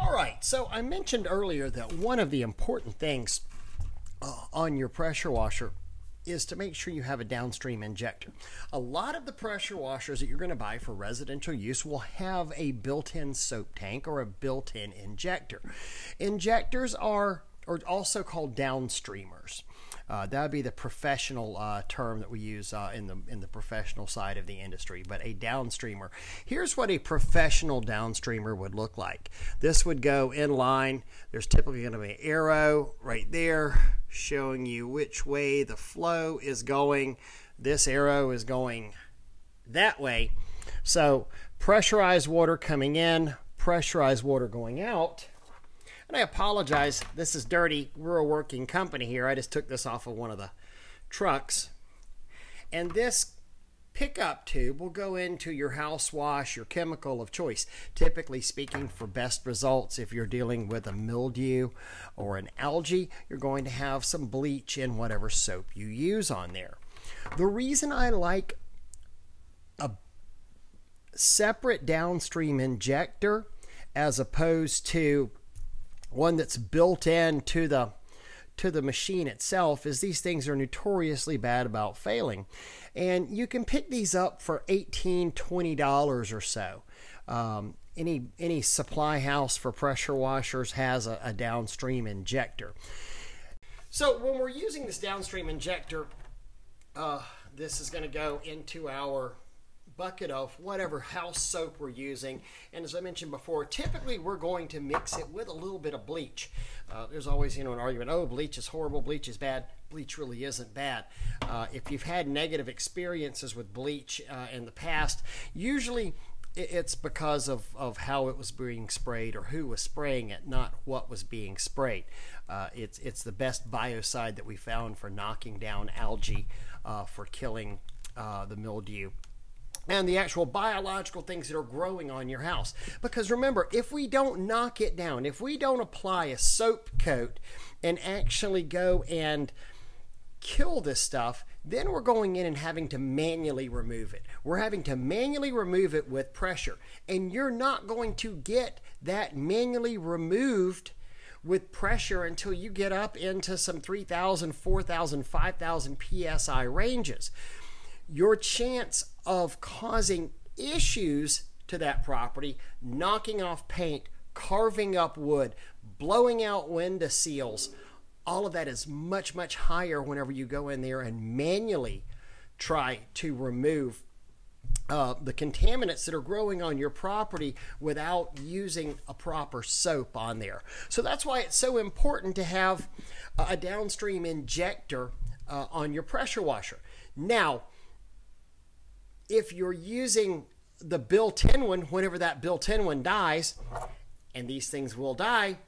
All right, so I mentioned earlier that one of the important things uh, on your pressure washer is to make sure you have a downstream injector. A lot of the pressure washers that you're going to buy for residential use will have a built-in soap tank or a built-in injector. Injectors are or also called downstreamers. Uh, that would be the professional uh, term that we use uh, in the in the professional side of the industry. But a downstreamer. Here's what a professional downstreamer would look like. This would go in line. There's typically going to be an arrow right there showing you which way the flow is going. This arrow is going that way. So pressurized water coming in, pressurized water going out and I apologize, this is dirty. We're a working company here. I just took this off of one of the trucks. And this pickup tube will go into your house wash, your chemical of choice. Typically speaking, for best results, if you're dealing with a mildew or an algae, you're going to have some bleach in whatever soap you use on there. The reason I like a separate downstream injector as opposed to one that's built in to the to the machine itself is these things are notoriously bad about failing. And you can pick these up for 18 20 dollars or so. Um, any any supply house for pressure washers has a, a downstream injector. So when we're using this downstream injector uh, this is going to go into our bucket of whatever house soap we're using. And as I mentioned before, typically we're going to mix it with a little bit of bleach. Uh, there's always, you know, an argument, oh, bleach is horrible, bleach is bad. Bleach really isn't bad. Uh, if you've had negative experiences with bleach uh, in the past, usually it's because of, of how it was being sprayed or who was spraying it, not what was being sprayed. Uh, it's, it's the best biocide that we found for knocking down algae, uh, for killing uh, the mildew and the actual biological things that are growing on your house. Because remember, if we don't knock it down, if we don't apply a soap coat and actually go and kill this stuff, then we're going in and having to manually remove it. We're having to manually remove it with pressure. And you're not going to get that manually removed with pressure until you get up into some 3,000, 4,000, 5,000 psi ranges your chance of causing issues to that property, knocking off paint, carving up wood, blowing out window seals, all of that is much, much higher whenever you go in there and manually try to remove uh, the contaminants that are growing on your property without using a proper soap on there. So that's why it's so important to have a downstream injector uh, on your pressure washer. Now, if you're using the built-in one, whenever that built-in one dies, and these things will die,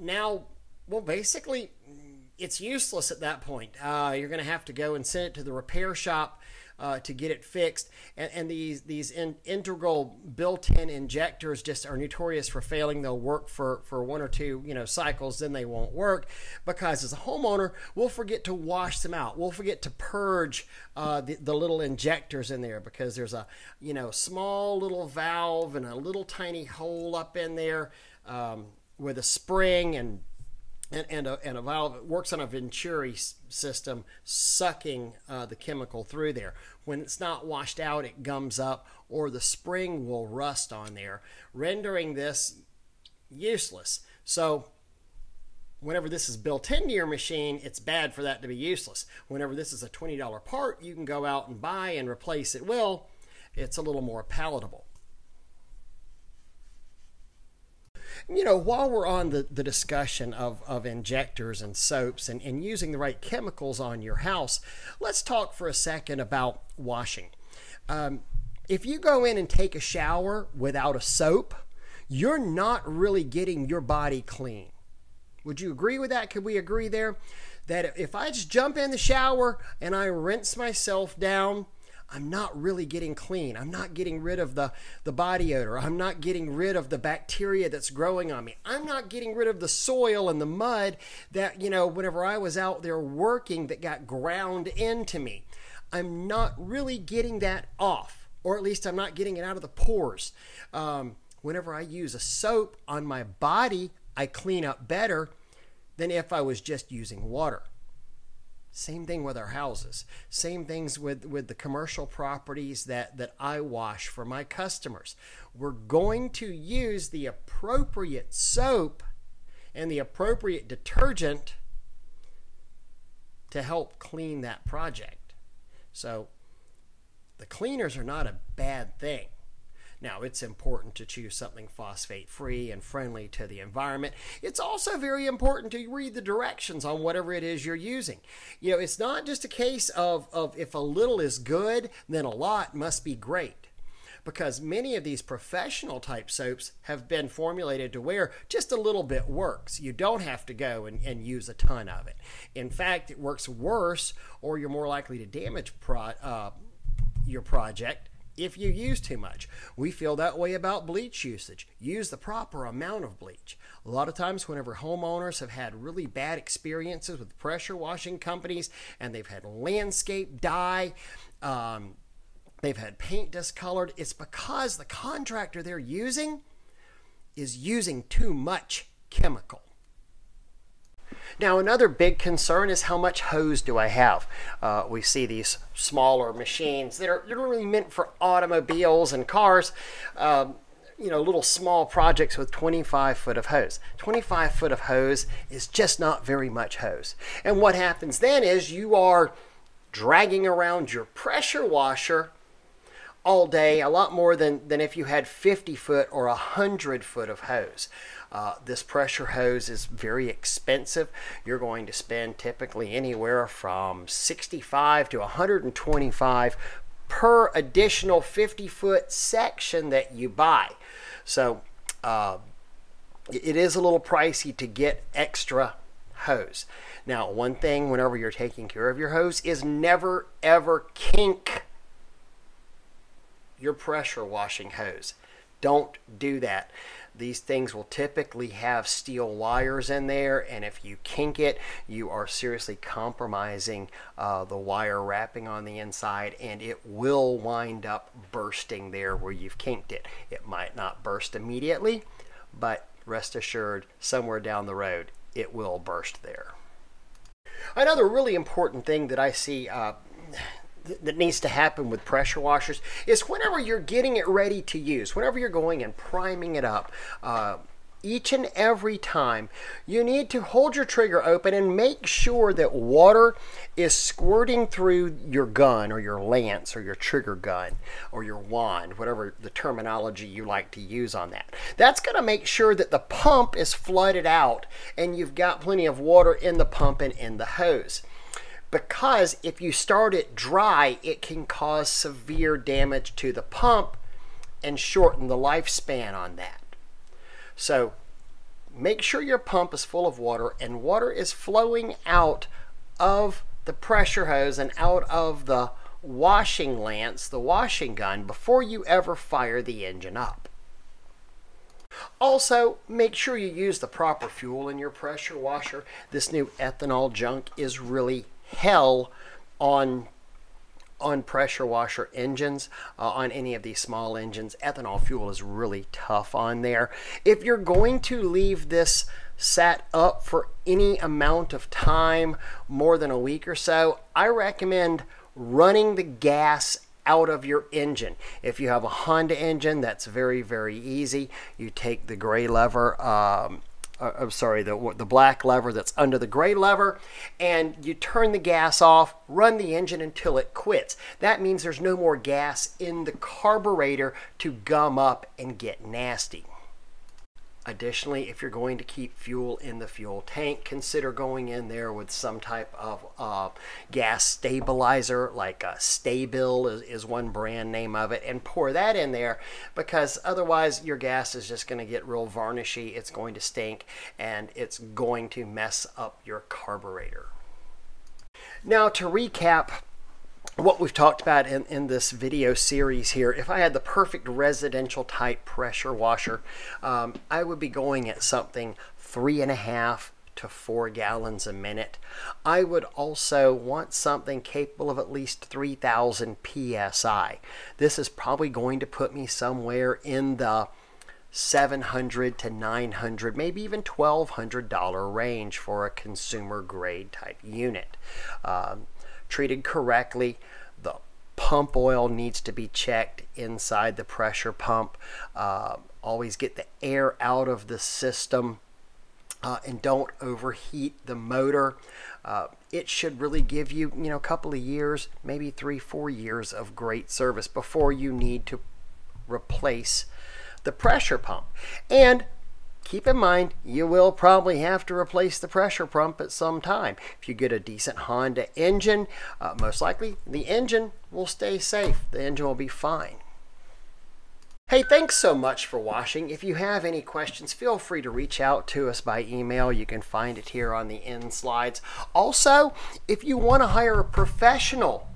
now, well, basically, it's useless at that point. Uh, you're going to have to go and send it to the repair shop uh, to get it fixed. And, and these these in, integral built-in injectors just are notorious for failing. They'll work for for one or two you know cycles, then they won't work because as a homeowner, we'll forget to wash them out. We'll forget to purge uh, the, the little injectors in there because there's a you know small little valve and a little tiny hole up in there um, with a spring and and, and, a, and a valve it works on a Venturi system sucking uh, the chemical through there. When it's not washed out, it gums up or the spring will rust on there, rendering this useless. So whenever this is built into your machine, it's bad for that to be useless. Whenever this is a $20 part, you can go out and buy and replace it well. It's a little more palatable. You know, while we're on the, the discussion of, of injectors and soaps and, and using the right chemicals on your house, let's talk for a second about washing. Um, if you go in and take a shower without a soap, you're not really getting your body clean. Would you agree with that? Could we agree there? That if I just jump in the shower and I rinse myself down, I'm not really getting clean. I'm not getting rid of the, the body odor. I'm not getting rid of the bacteria that's growing on me. I'm not getting rid of the soil and the mud that, you know, whenever I was out there working that got ground into me. I'm not really getting that off, or at least I'm not getting it out of the pores. Um, whenever I use a soap on my body, I clean up better than if I was just using water. Same thing with our houses. Same things with, with the commercial properties that, that I wash for my customers. We're going to use the appropriate soap and the appropriate detergent to help clean that project. So the cleaners are not a bad thing. Now, it's important to choose something phosphate free and friendly to the environment. It's also very important to read the directions on whatever it is you're using. You know, it's not just a case of, of if a little is good, then a lot must be great because many of these professional type soaps have been formulated to where just a little bit works. You don't have to go and, and use a ton of it. In fact, it works worse, or you're more likely to damage pro, uh, your project if you use too much. We feel that way about bleach usage. Use the proper amount of bleach. A lot of times, whenever homeowners have had really bad experiences with pressure washing companies and they've had landscape die, um, they've had paint discolored, it's because the contractor they're using is using too much chemical. Now, another big concern is how much hose do I have? Uh, we see these smaller machines that are really meant for automobiles and cars. Um, you know, little small projects with 25 foot of hose. 25 foot of hose is just not very much hose. And what happens then is you are dragging around your pressure washer all day, a lot more than, than if you had 50 foot or 100 foot of hose. Uh, this pressure hose is very expensive. You're going to spend typically anywhere from 65 to 125 per additional 50 foot section that you buy. So uh, it is a little pricey to get extra hose. Now, one thing whenever you're taking care of your hose is never ever kink your pressure washing hose. Don't do that. These things will typically have steel wires in there, and if you kink it, you are seriously compromising uh, the wire wrapping on the inside, and it will wind up bursting there where you've kinked it. It might not burst immediately, but rest assured, somewhere down the road, it will burst there. Another really important thing that I see uh, that needs to happen with pressure washers is whenever you're getting it ready to use, whenever you're going and priming it up, uh, each and every time, you need to hold your trigger open and make sure that water is squirting through your gun or your lance or your trigger gun or your wand, whatever the terminology you like to use on that. That's going to make sure that the pump is flooded out and you've got plenty of water in the pump and in the hose because if you start it dry, it can cause severe damage to the pump and shorten the lifespan on that. So make sure your pump is full of water and water is flowing out of the pressure hose and out of the washing lance, the washing gun, before you ever fire the engine up. Also, make sure you use the proper fuel in your pressure washer. This new ethanol junk is really hell on on pressure washer engines, uh, on any of these small engines. Ethanol fuel is really tough on there. If you're going to leave this sat up for any amount of time, more than a week or so, I recommend running the gas out of your engine. If you have a Honda engine, that's very, very easy. You take the gray lever um, uh, I'm sorry, the, the black lever that's under the gray lever, and you turn the gas off, run the engine until it quits. That means there's no more gas in the carburetor to gum up and get nasty. Additionally, if you're going to keep fuel in the fuel tank, consider going in there with some type of uh, gas stabilizer, like a Sta-Bil is, is one brand name of it, and pour that in there because otherwise your gas is just going to get real varnishy, it's going to stink, and it's going to mess up your carburetor. Now, to recap, what we've talked about in, in this video series here, if I had the perfect residential type pressure washer, um, I would be going at something three and a half to four gallons a minute. I would also want something capable of at least 3000 psi. This is probably going to put me somewhere in the 700 to 900 maybe even $1200 range for a consumer grade type unit um, treated correctly. The pump oil needs to be checked inside the pressure pump. Uh, always get the air out of the system uh, and don't overheat the motor. Uh, it should really give you you know a couple of years maybe three four years of great service before you need to replace the pressure pump. And keep in mind, you will probably have to replace the pressure pump at some time. If you get a decent Honda engine, uh, most likely the engine will stay safe. The engine will be fine. Hey, thanks so much for washing. If you have any questions, feel free to reach out to us by email. You can find it here on the end slides. Also, if you want to hire a professional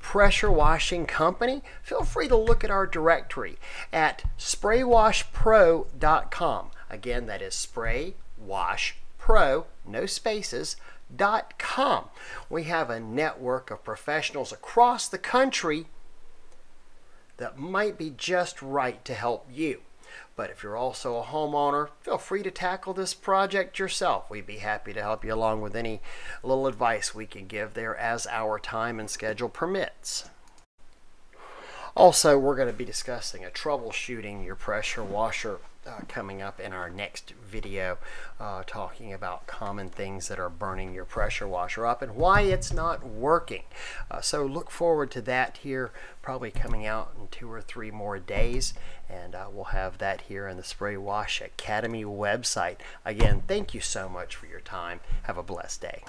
pressure washing company, feel free to look at our directory at spraywashpro.com. Again, that is spraywashpro, no spaces, dot com. We have a network of professionals across the country that might be just right to help you. But if you're also a homeowner, feel free to tackle this project yourself. We'd be happy to help you along with any little advice we can give there as our time and schedule permits. Also, we're going to be discussing a troubleshooting your pressure washer uh, coming up in our next video uh, talking about common things that are burning your pressure washer up and why it's not working. Uh, so look forward to that here probably coming out in two or three more days and uh, we'll have that here in the Spray Wash Academy website. Again, thank you so much for your time. Have a blessed day.